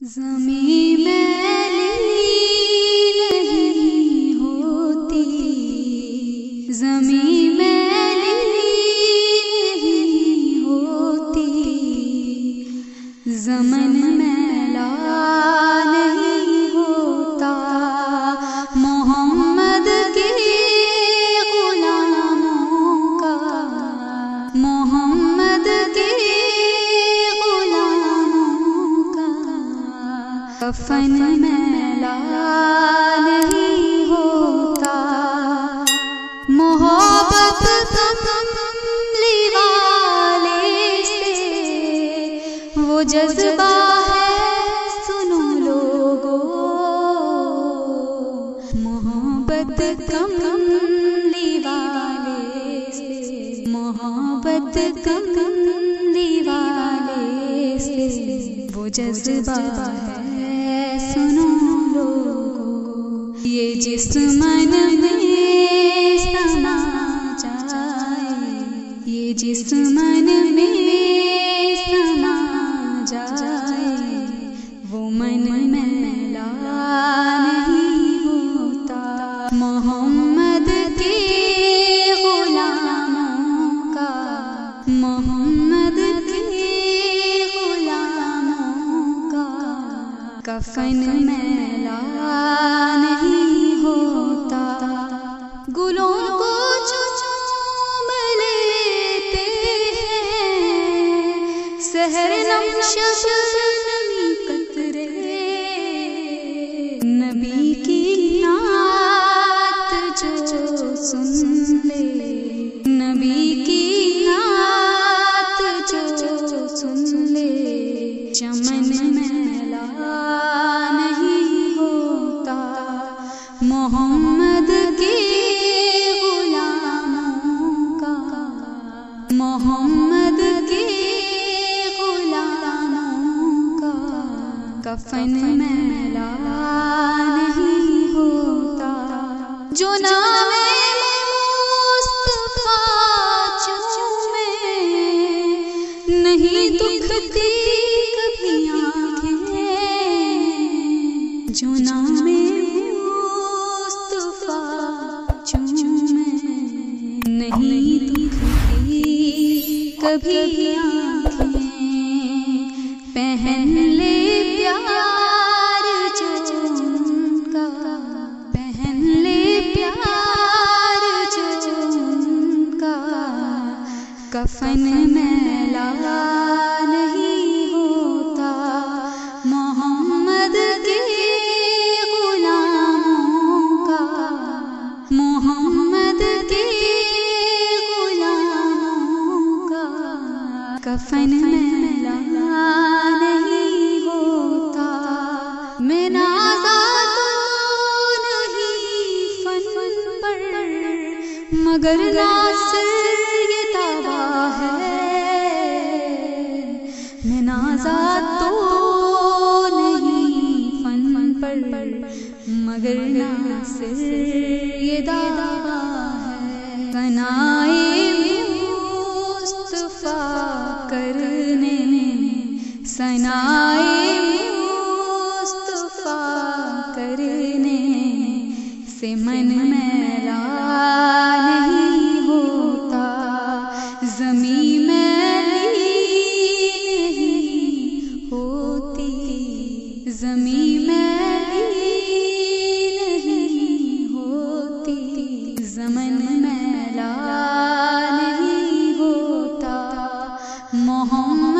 जमी होती। जमी कफन मैला नहीं होता। मोहब्बत कमली वाले से वो जज्बा है, सुनो लोगो। मोहब्बत कमली वाले से, मोहब्बत कमली वाले से वो जज्बा है। सुनो लोगो ये जिस मन कफन मैला नहीं होता। गुलों को चूम लेते हैं। सहर नम मोहम्मद के गुलामों का। मोहम्मद के गुलामों का। कफन मैला नहीं होता। जो नामे नहीं दुखती कभी आँखें। जो नामे कभी पहन ले प्यार जो उनका पहन ले प्यार जो उनका कफन मैला मगर नासिर है मैं नाजा तो नहीं फन पर मगर नासिर ये दावा है। कनाए जमी मैली होती जमी मैली होती जमन मैला नहीं होता मोहम्मद